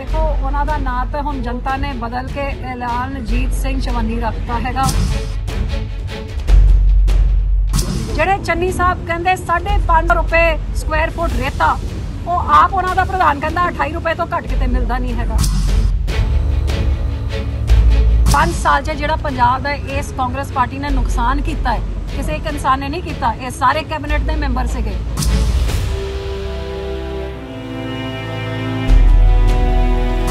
ਦੇਖੋ, ਉਹਨਾਂ ਦਾ ਨਾਂ ਤਾਂ ਹੁਣ ਜਨਤਾ ਨੇ ਬਦਲ ਕੇ ਐਲਾਨ ਜੀਤ ਸਿੰਘ ਚਵੰਨੀ ਰੱਖਤਾ ਹੈਗਾ। ਜਿਹੜੇ ਚੰਨੀ ਸਾਹਿਬ ਕਹਿੰਦੇ 5.5 ਰੁਪਏ ਸਕੁਆਇਰ ਫੁੱਟ ਰੇਤਾ, ਉਹ ਆਪ ਉਹਨਾਂ ਦਾ ਪ੍ਰਧਾਨ ਕਹਿੰਦਾ 28 ਰੁਪਏ ਤੋਂ ਘੱਟ ਕਿਤੇ ਮਿਲਦਾ ਨਹੀਂ ਹੈਗਾ। 5 ਸਾਲ 'ਚ ਜਿਹੜਾ ਪੰਜਾਬ ਦਾ ਇਸ ਕਾਂਗਰਸ ਪਾਰਟੀ ਨੇ ਨੁਕਸਾਨ ਕੀਤਾ ਹੈ, ਕਿਸੇ ਇੱਕ ਇਨਸਾਨ ਨੇ ਨਹੀਂ ਕੀਤਾ, ਇਹ ਸਾਰੇ ਕੈਬਨਿਟ ਦੇ ਮੈਂਬਰ ਸੀਗੇ।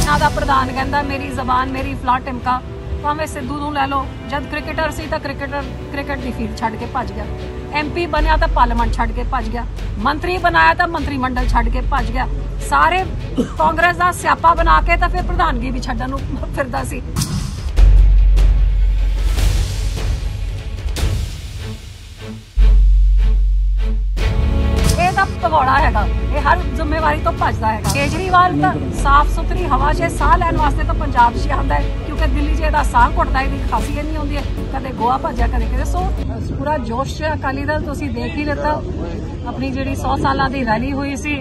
ਇਹਨਾਂ ਦਾ ਪ੍ਰਧਾਨ ਕਹਿੰਦਾ, ਮੇਰੀ ਜ਼ਬਾਨ, ਮੇਰੀ ਫਲਾ ਟਿਮਕਾ, ਭਾਵੇਂ ਸਿੱਧੂ ਨੂੰ ਲੈ ਲਓ, ਜਦ ਕ੍ਰਿਕਟਰ ਸੀ ਤਾਂ ਕ੍ਰਿਕਟਰ ਕ੍ਰਿਕਟ ਦੀ ਫੀਲਡ ਛੱਡ ਕੇ ਭੱਜ ਗਿਆ। ਐਮਪੀ ਬਣਿਆ ਤਾਂ ਪਾਰਲੀਮੈਂਟ ਛੱਡ ਕੇ ਭੱਜ ਗਿਆ। ਮੰਤਰੀ ਬਣਾਇਆ ਤਾਂ ਮੰਤਰੀ ਮੰਡਲ ਛੱਡ ਕੇ ਭੱਜ ਗਿਆ। ਸਾਰੇ ਕਾਂਗਰਸ ਦਾ ਸਿਆਪਾ ਬਣਾ ਕੇ ਤਾਂ ਫਿਰ ਪ੍ਰਧਾਨਗੀ ਵੀ ਛੱਡਣ ਨੂੰ ਫਿਰਦਾ ਸੀ। ਤਾਂ ਭਗੌੜਾ ਹੈਗਾ। ਇਹ ਹਰ ਜ਼ਿੰਮੇਵਾਰੀ ਤੋਂ ਭੱਜਦਾ ਹੈਗਾ। ਕੇਜਰੀਵਾਲ ਤਾਂ ਸਾਫ਼ ਸੁਥਰੀ ਹਵਾ 'ਚ ਸਾਹ ਲੈਣ ਵਾਸਤੇ ਤਾਂ ਪੰਜਾਬ 'ਚ ਆਉਂਦਾ ਹੈ, ਕਿਉਂਕਿ ਦਿੱਲੀ 'ਚ ਇਹਦਾ ਸਾਹ ਘੁੱਟਦਾ ਇਹਦੀ ਖਾਸੀਅਤ ਨਹੀਂ ਹੁੰਦੀ ਹੈ। ਕਦੇ ਗੋਆ ਭੱਜਿਆ, ਕਦੇ ਕਿਤੇ। ਸੋ ਪੂਰਾ ਜੋਸ਼ 'ਚ ਅਕਾਲੀ ਦਲ ਤੁਸੀਂ ਦੇਖ ਹੀ ਲਿੱਤਾ। ਆਪਣੀ ਜਿਹੜੀ 100 ਸਾਲਾਂ ਦੀ ਰੈਲੀ ਹੋਈ ਸੀ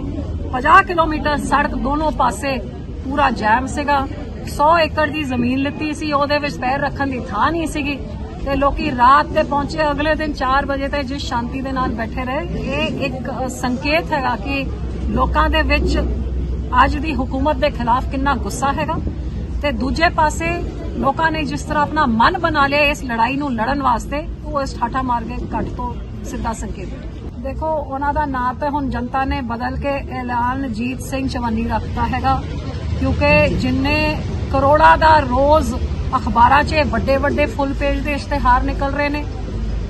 50 ਕਿਲੋਮੀਟਰ ਸੜਕ ਦੋਨੋਂ ਪਾਸੇ ਪੂਰਾ ਜੈਮ ਸੀਗਾ। 100 ਏਕੜ ਦੀ ਜ਼ਮੀਨ ਲਿੱਤੀ ਸੀ, ਉਹਦੇ ਵਿੱਚ ਪੈਰ ਰੱਖਣ ਦੀ ਥਾਂ ਨਹੀਂ ਸੀਗੀ। ਤੇ ਲੋਕੀ ਰਾਤ ਤੇ ਪਹੁੰਚੇ, ਅਗਲੇ ਦਿਨ 4 ਵਜੇ ਤੱਕ ਜਿਸ ਸ਼ਾਂਤੀ ਦੇ ਨਾਲ ਬੈਠੇ ਰਹੇ, ਇਹ ਇੱਕ ਸੰਕੇਤ ਹੈਗਾ ਕਿ ਲੋਕਾਂ ਦੇ ਵਿੱਚ ਅੱਜ ਦੀ ਹਕੂਮਤ ਦੇ ਖਿਲਾਫ ਕਿੰਨਾ ਗੁੱਸਾ ਹੈਗਾ। ਤੇ ਦੂਜੇ ਪਾਸੇ ਲੋਕਾਂ ਨੇ ਜਿਸ ਤਰ੍ਹਾਂ ਆਪਣਾ ਮਨ ਬਣਾ ਲਿਆ ਇਸ ਲੜਾਈ ਨੂੰ ਲੜਨ ਵਾਸਤੇ, ਉਹ ਇਸ ਠਾਠਾ ਮਾਰ ਕੇ ਕੱਟ ਤੋਂ ਸਿੱਧਾ ਸੰਕੇਤ ਦੇਖੋ, ਉਹਨਾਂ ਦਾ ਨਾਂ ਤਾਂ ਹੁਣ ਜਨਤਾ ਨੇ ਬਦਲ ਕੇ ਐਲਾਨ ਜੀਤ ਸਿੰਘ ਚਵੰਨੀ ਰੱਖਤਾ ਹੈਗਾ, ਕਿਉਂਕਿ ਜਿੰਨੇ ਕਰੋੜਾਂ ਦਾ ਰੋਜ਼ ਅਖਬਾਰਾਂ 'ਚ ਵੱਡੇ ਵੱਡੇ ਫੁੱਲ ਪੇਜ ਦੇ ਇਸ਼ਤਿਹਾਰ ਨਿਕਲ ਰਹੇ ਨੇ।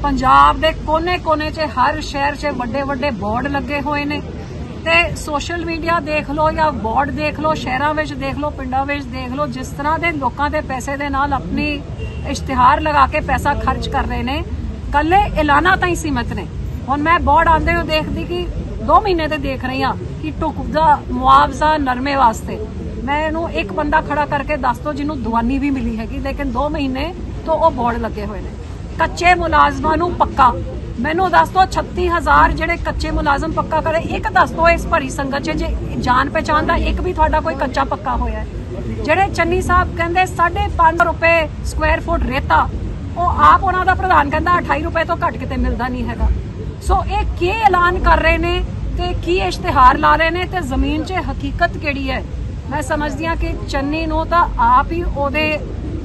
ਪੰਜਾਬ ਦੇ ਕੋਨੇ-ਕੋਨੇ 'ਚ, ਹਰ ਸ਼ਹਿਰ 'ਚ ਵੱਡੇ ਵੱਡੇ ਬੋਰਡ ਲੱਗੇ ਹੋਏ ਨੇ। ਤੇ ਸੋਸ਼ਲ ਮੀਡੀਆ ਦੇਖ ਲਓ ਜਾਂ ਬੋਰਡ ਦੇਖ ਲਓ, ਸ਼ਹਿਰਾਂ ਵਿੱਚ ਦੇਖ ਲਓ, ਪਿੰਡਾਂ ਵਿੱਚ ਦੇਖ ਲਓ, ਜਿਸ ਤਰ੍ਹਾਂ ਦੇ ਲੋਕਾਂ ਦੇ ਪੈਸੇ ਦੇ ਨਾਲ ਆਪਣੀ ਇਸ਼ਤਿਹਾਰ ਲਗਾ ਕੇ ਪੈਸਾ ਖਰਚ ਕਰ ਰਹੇ ਨੇ, ਕੱਲੇ ਐਲਾਨਾ ਤਾਂ ਹੀ ਸੀਮਤ ਨੇ। ਹੁਣ ਮੈਂ ਬੋਰਡ ਆਂਦੇ ਹੋ ਦੇਖਦੀ ਕਿ 2 ਮਹੀਨੇ ਤੇ ਦੇਖ ਰਹੀ ਹਾਂ ਕਿ ਟੁਕਦਾ ਮੁਆਵਜ਼ਾ ਨਰਮੇ ਵਾਸਤੇ। ਮੈਂ ਇਹਨੂੰ ਇੱਕ ਬੰਦਾ ਖੜਾ ਕਰਕੇ ਦੱਸ ਦੋ, ਜਿਹਨੂੰ ਦਵਾਨੀ ਵੀ ਮਿਲੀ ਹੈਗੀ, ਲੇਕਿਨ 2 ਮਹੀਨੇ ਤੋਂ ਉਹ ਬੋਰਡ ਲੱਗੇ ਹੋਏ ਨੇ। ਕੱਚੇ ਮੁਲਾਜ਼ਮਾਂ ਨੂੰ ਪੱਕਾ। ਮੈਨੂੰ ਦੱਸ ਦੋ 36000 ਜਿਹੜੇ ਕੱਚੇ ਮੁਲਾਜ਼ਮ ਪੱਕਾ ਕਰੇ, ਇੱਕ ਦੱਸ ਦੋ ਇਸ ਭਰੀ ਸੰਗਤ 'ਚ, ਜੇ ਜਾਣ ਪਛਾਣ ਦਾ ਇੱਕ ਵੀ ਤੁਹਾਡਾ ਕੋਈ ਕੱਚਾ ਪੱਕਾ ਹੋਇਆ ਜਿਹੜੇ ਚੰਨੀ ਸਾਹਿਬ ਕਹਿੰਦੇ 5.5 ਰੁਪਏ ਸਕੁਆਇਰ ਫੁੱਟ ਰੇਤਾ, ਉਹ ਆਪ ਉਹਨਾਂ ਦਾ ਪ੍ਰਧਾਨ ਕਹਿੰਦਾ 28 ਰੁਪਏ ਤੋਂ ਘੱਟ ਕਿਤੇ ਮਿਲਦਾ ਨਹੀਂ ਹੈਗਾ। ਸੋ ਇਹ ਕੀ ਐਲਾਨ ਕਰ ਰਹੇ ਨੇ ਤੇ ਕੀ ਇਸ਼ਤਿਹਾਰ ਲਾ ਰਹੇ ਨੇ ਤੇ ਜ਼ਮੀਨ 'ਚ ਹਕੀਕਤ ਕਿਹੜੀ ਹੈ? ਮੈਂ ਸਮਝਦੀ ਹਾਂ ਕਿ ਚੰਨੀ ਨੂੰ ਤਾਂ ਆਪ ਹੀ ਉਹਦੇ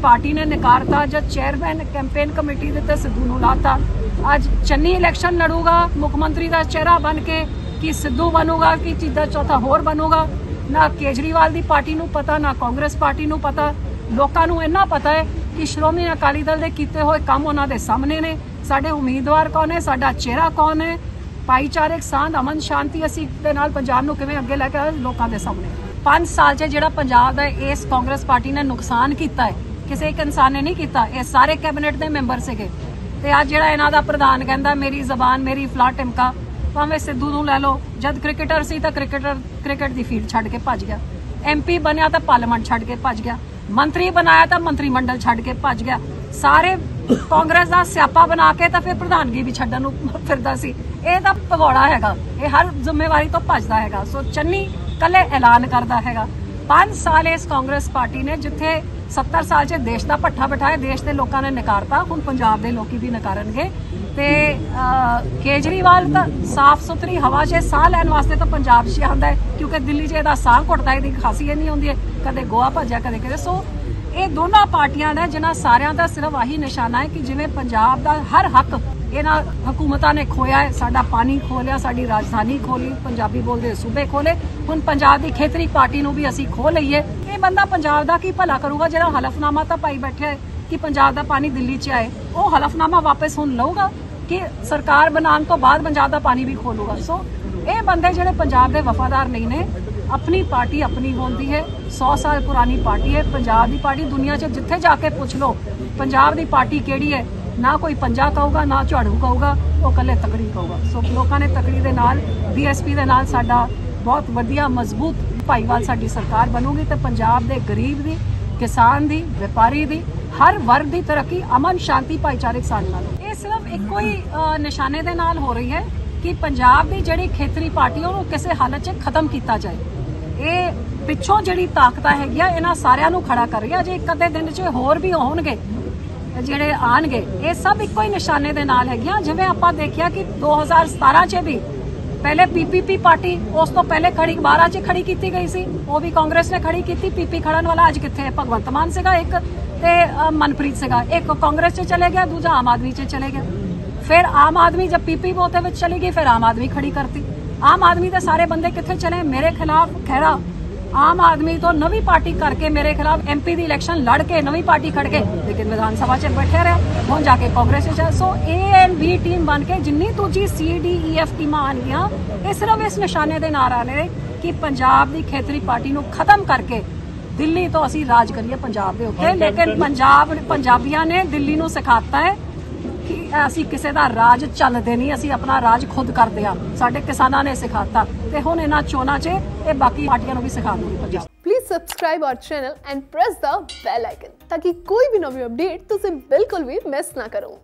ਪਾਰਟੀ ਨੇ ਨਕਾਰਤਾ, ਜਦ ਚੇਅਰਮੈਨ ਕੈਂਪੇਨ ਕਮੇਟੀ ਦੇ ਤੇ ਸਿੱਧੂ ਨੂੰ ਲਾਤਾ। ਅੱਜ ਚੰਨੀ ਇਲੈਕਸ਼ਨ ਲੜੂਗਾ, ਮੁੱਖ ਮੰਤਰੀ ਦਾ ਚਿਹਰਾ ਬਣ ਕੇ ਕਿ ਸਿੱਧੂ ਬਣੂਗਾ, ਕਿ ਚੀਦਾ ਚੌਥਾ ਹੋਰ ਬਣੂਗਾ, ਨਾ ਕੇਜਰੀਵਾਲ ਦੀ ਪਾਰਟੀ ਨੂੰ ਪਤਾ, ਨਾ ਕਾਂਗਰਸ ਪਾਰਟੀ ਨੂੰ ਪਤਾ। ਲੋਕਾਂ ਨੂੰ ਇੰਨਾ ਪਤਾ ਹੈ ਕਿ ਸ਼੍ਰੋਮਣੀ ਅਕਾਲੀ ਦਲ ਦੇ ਕੀਤੇ ਹੋਏ ਕੰਮ ਉਹਨਾਂ ਦੇ ਸਾਹਮਣੇ ਨੇ। ਸਾਡੇ ਉਮੀਦਵਾਰ ਕੌਣ ਹੈ? ਸਾਡਾ ਚਿਹਰਾ ਕੌਣ ਹੈ? ਭਾਈਚਾਰਕ ਸਾਂਝ, ਅਮਨ ਸ਼ਾਂਤੀ ਅਸੀਂ ਦੇ ਨਾਲ ਪੰਜਾਬ ਨੂੰ ਕਿਵੇਂ ਅੱਗੇ ਲੈ ਕੇ ਆਏ? ਲੋਕਾਂ ਦੇ ਸਾਹਮਣੇ। 5 ਸਾਲ 'ਚ ਜਿਹੜਾ ਪੰਜਾਬ ਦਾ ਇਸ ਕਾਂਗਰਸ ਪਾਰਟੀ ਨੇ ਨੁਕਸਾਨ ਕੀਤਾ ਹੈ, ਕਿਸੇ ਇੱਕ ਇਨਸਾਨ ਨੇ ਨਹੀਂ ਕੀਤਾ, ਇਹ ਸਾਰੇ ਕੈਬਨਿਟ ਦੇ ਮੈਂਬਰ ਸੀਗੇ। ਤੇ ਅੱਜ ਜਿਹੜਾ ਇਹਨਾਂ ਦਾ ਪ੍ਰਧਾਨ ਕਹਿੰਦਾ, ਮੇਰੀ ਜ਼ਬਾਨ, ਮੇਰੀ ਫਲਾ ਟਿਮਕਾ, ਭਾਵੇਂ ਸਿੱਧੂ ਨੂੰ ਲੈ ਲਓ, ਜਦ ਕ੍ਰਿਕਟਰ ਸੀ ਤਾਂ ਕ੍ਰਿਕਟਰ ਕ੍ਰਿਕਟ ਦੀ ਫੀਲਡ ਛੱਡ ਕੇ ਭੱਜ ਗਿਆ। ਐਮਪੀ ਬਣਿਆ ਤਾਂ ਪਾਰਲੀਮੈਂਟ ਛੱਡ ਕੇ ਭੱਜ ਗਿਆ। ਮੰਤਰੀ ਬਣਾਇਆ ਤਾਂ ਮੰਤਰੀ ਮੰਡਲ ਛੱਡ ਕੇ ਭੱਜ ਗਿਆ। ਸਾਰੇ ਕਾਂਗਰਸ ਦਾ ਸਿਆਪਾ ਬਣਾ ਕੇ ਤਾਂ ਫਿਰ ਪ੍ਰਧਾਨਗੀ ਵੀ ਛੱਡਣ ਨੂੰ ਫਿਰਦਾ ਸੀ। ਇਹ ਤਾਂ ਭਗੌੜਾ ਹੈਗਾ। ਇਹ ਹਰ ਜ਼ਿੰਮੇਵਾਰੀ ਤੋਂ ਭੱਜਦਾ ਹੈਗਾ। ਸੋ ਚੰਨੀ ਕੱਲੇ ਐਲਾਨ ਕਰਦਾ ਹੈਗਾ। 5 ਸਾਲ ਇਸ ਕਾਂਗਰਸ ਪਾਰਟੀ ਨੇ, ਜਿੱਥੇ 70 ਸਾਲ 'ਚ ਦੇਸ਼ ਦਾ ਪੱਠਾ ਬਿਠਾਇਆ, ਦੇਸ਼ ਦੇ ਲੋਕਾਂ ਨੇ ਨਕਾਰਤਾ, ਹੁਣ ਪੰਜਾਬ ਦੇ ਲੋਕੀ ਵੀ ਨਕਾਰਨਗੇ। ਤੇ ਕੇਜਰੀਵਾਲ ਤਾਂ ਸਾਫ਼ ਸੁਥਰੀ ਹਵਾ 'ਚ ਸਾਹ ਲੈਣ ਵਾਸਤੇ ਤਾਂ ਪੰਜਾਬ 'ਚ ਆਉਂਦਾ ਹੈ, ਕਿਉਂਕਿ ਦਿੱਲੀ 'ਚ ਇਹਦਾ ਸਾਹ ਘੁੱਟਦਾ, ਇਹਦੀ ਖਾਸੀਅਤ ਨਹੀਂ ਹੁੰਦੀ ਹੈ। ਕਦੇ ਗੋਆ ਭੱਜਿਆ, ਕਦੇ ਕਿਤੇ। ਸੋ, ਇਹ ਦੋਨਾਂ ਪਾਰਟੀਆਂ ਨੇ ਜਿਨ੍ਹਾਂ ਸਾਰਿਆਂ ਦਾ ਸਿਰਫ ਆਹੀ ਨਿਸ਼ਾਨਾ ਹੈ ਕਿ ਜਿਵੇਂ ਪੰਜਾਬ ਦਾ ਹਰ ਹੱਕ ਇਹਨਾਂ ਹਕੂਮਤਾਂ ਨੇ ਖੋਇਆ ਹੈ, ਸਾਡਾ ਪਾਣੀ ਖੋ ਸਾਡੀ ਰਾਜਧਾਨੀ ਖੋਲੀ, ਪੰਜਾਬੀ ਬੋਲਦੇ ਸੂਬੇ ਖੋਲੇ। ਹੁਣ ਪੰਜਾਬ ਦੀ ਖੇਤਰੀ ਪਾਰਟੀ ਨੂੰ ਵੀ ਅਸੀਂ ਖੋ ਲਈਏ। ਇਹ ਬੰਦਾ ਪੰਜਾਬ ਦਾ ਕੀ ਭਲਾ ਕਰੂਗਾ? ਜਿਹੜਾ ਹਲਫਨਾਮਾ ਤਾਂ ਪਾਈ ਬੈਠਿਆ ਹੈ ਕਿ ਪੰਜਾਬ ਦਾ ਪਾਣੀ ਦਿੱਲੀ 'ਚ ਆਏ। ਉਹ ਹਲਫਨਾਮਾ ਵਾਪਸ ਹੁਣ ਲਊਗਾ ਕਿ ਸਰਕਾਰ ਬਣਾਉਣ ਤੋਂ ਬਾਅਦ ਪੰਜਾਬ ਦਾ ਪਾਣੀ ਵੀ ਖੋਲੂਗਾ? ਸੋ ਇਹ ਬੰਦੇ ਜਿਹੜੇ ਪੰਜਾਬ ਦੇ ਵਫਾਦਾਰ ਨਹੀਂ ਨੇ, ਆਪਣੀ ਪਾਰਟੀ ਆਪਣੀ ਹੁੰਦੀ ਹੈ 100 ਸਾਲ ਪੁਰਾਣੀ ਪਾਰਟੀ ਹੈ, ਪੰਜਾਬ ਦੀ ਪਾਰਟੀ ਦੁਨੀਆ 'ਚ ਜਿੱਥੇ ਜਾ ਕੇ ਪੁੱਛ ਲਓ, ਪੰਜਾਬ ਦੀ ਪਾਰਟੀ ਕਿਹੜੀ ਹੈ? ਨਾ ਕੋਈ ਪੰਜਾ ਕਹੂਗਾ, ਨਾ ਝਾੜੂ ਕਹੂਗਾ, ਉਹ ਕੱਲੇ ਤਕੜੀ ਕਹੂਗਾ। ਸੋ ਲੋਕਾਂ ਨੇ ਤਕੜੀ ਦੇ ਨਾਲ ਬੀਐਸਪੀ ਦੇ ਨਾਲ ਸਾਡਾ ਬਹੁਤ ਵਧੀਆ, ਮਜ਼ਬੂਤ ਭਾਈਵਾਲ ਸਾਡੀ ਸਰਕਾਰ ਬਣੂਗੀ ਤੇ ਪੰਜਾਬ ਦੇ ਗਰੀਬ ਦੀ, ਕਿਸਾਨ ਦੀ, ਵਪਾਰੀ ਦੀ, ਹਰ ਵਰਗ ਦੀ ਤਰੱਕੀ, ਅਮਨ, ਸ਼ਾਂਤੀ ਭਾਈਚਾਰਕ ਸਾਂਝ ਨਾਲ। ਇਹ ਸਿਰਫ ਇੱਕੋ ਹੀ ਨਿਸ਼ਾਨੇ ਦੇ ਨਾਲ ਹੋ ਰਹੀ ਹੈ ਕਿ ਪੰਜਾਬ ਦੀ ਜਿਹੜੀ ਖੇਤਰੀ ਪਾਰਟੀ ਉਹਨੂੰ ਕਿਸੇ ਹਾਲਤ 'ਚ ਖਤਮ ਕੀਤਾ ਜਾਏ। ਇਹ ਪਿੱਛੋਂ ਜਿਹੜੀ ਤਾਕਤਾਂ ਹੈਗੀਆਂ, ਇਹਨਾਂ ਸਾਰਿਆਂ ਨੂੰ ਖੜਾ ਕਰ ਰਹੀ ਆ ਜੇ ਇੱਕ ਅੱਧੇ ਦਿਨ 'ਚ ਹੋਰ ਵੀ ਹੋਣਗੇ। ਜਿਹੜੇ ਆਣਗੇ, ਇਹ ਸਭ ਇੱਕੋ ਹੀ ਨਿਸ਼ਾਨੇ ਦੇ ਨਾਲ ਹੈਗੀਆਂ। ਜਿਵੇਂ ਆਪਾਂ ਦੇਖਿਆ ਕਿ 2017 'ਚ ਵੀ ਪਹਿਲੇ ਪੀਪੀਪੀ ਪਾਰਟੀ, ਉਸ ਤੋਂ ਪਹਿਲੇ ਖੜੀ 12 'ਚ ਖੜੀ ਕੀਤੀ ਗਈ ਸੀ। ਉਹ ਵੀ ਕਾਂਗਰਸ ਨੇ ਖੜੀ ਕੀਤੀ। ਪੀਪੀ ਖੜਨ ਵਾਲਾ ਅੱਜ ਕਿੱਥੇ? ਭਗਵੰਤ ਮਾਨ ਸੀਗਾ ਇੱਕ ਤੇ ਮਨਪ੍ਰੀਤ ਸੀਗਾ। ਇੱਕ ਕਾਂਗਰਸ 'ਚ ਚਲੇ ਗਿਆ, ਦੂਜਾ ਆਮ ਆਦਮੀ 'ਚ ਚਲੇ ਗਿਆ। ਫਿਰ ਆਮ ਆਦਮੀ ਜਦ ਪੀਪੀ ਬੋਤੇ ਵਿੱਚ ਚਲੀ ਗਈ, ਫਿਰ ਆਮ ਆਦਮੀ ਖੜੀ ਕਰਤੀ। ਆਮ ਆਦਮੀ ਦੇ ਸਾਰੇ ਬੰਦੇ ਕਿੱਥੇ ਚਲੇ? ਮੇਰੇ ਖਿਲਾਫ ਖਹਿਰਾ ਆਮ ਆਦਮੀ ਤੋਂ ਨਵੀਂ ਪਾਰਟੀ ਕਰਕੇ ਮੇਰੇ ਖਿਲਾਫ ਐਮਪੀ ਦੀ ਇਲੈਕਸ਼ਨ ਲੜ ਕੇ ਨਵੀਂ ਪਾਰਟੀ ਖੜ ਕੇ ਲੇਕਿਨ ਵਿਧਾਨ ਸਭਾ 'ਚ ਬੈਠਿਆ ਰਿਹਾ। ਹੁਣ ਜਾ ਕੇ ਕਾਂਗਰਸ 'ਚ so A and B team ਬਣ ਕੇ ਜਿੰਨੀ ਦੂਜੀ ਸੀ ਡੀ ਈ ਐਫ ਟੀਮਾਂ ਆਣਗੀਆਂ ਇਹ ਸਿਰਫ ਇਸ ਨਿਸ਼ਾਨੇ ਦੇ ਨਾਲ ਆ ਨੇ ਕਿ ਪੰਜਾਬ ਦੀ ਖੇਤਰੀ ਪਾਰਟੀ ਨੂੰ ਖਤਮ ਕਰਕੇ ਦਿੱਲੀ ਤੋਂ ਅਸੀਂ ਰਾਜ ਕਰੀਏ ਪੰਜਾਬ ਦੇ ਉੱਤੇ। ਲੇਕਿਨ ਪੰਜਾਬ ਪੰਜਾਬੀਆਂ ਨੇ ਦਿੱਲੀ ਨੂੰ ਸਿਖਾਤਾ ਹੈ ਕਿ ਅਸੀਂ ਕਿਸੇ ਦਾ ਰਾਜ ਚੱਲਦੇ ਨਹੀਂ, ਅਸੀਂ ਆਪਣਾ ਰਾਜ ਖੁਦ ਕਰਦੇ ਆ ਸਾਡੇ ਕਿਸਾਨਾਂ ਨੇ ਸਿਖਾਤਾ ਤੇ ਹੁਣ ਇਹਨਾਂ ਚੋਣਾਂ 'ਚ ਇਹ ਬਾਕੀ ਪਾਰਟੀਆਂ ਨੂੰ ਵੀ ਸਿਖਾ ਦੂਗੀ Punjab Please subscribe our channel and press the bell icon ਤਾਂ ਕਿ ਕੋਈ ਵੀ ਨਵੀਂ ਅਪਡੇਟ ਤੁਸੀਂ ਬਿਲਕੁਲ ਵੀ ਮਿਸ ਨਾ ਕਰੋ।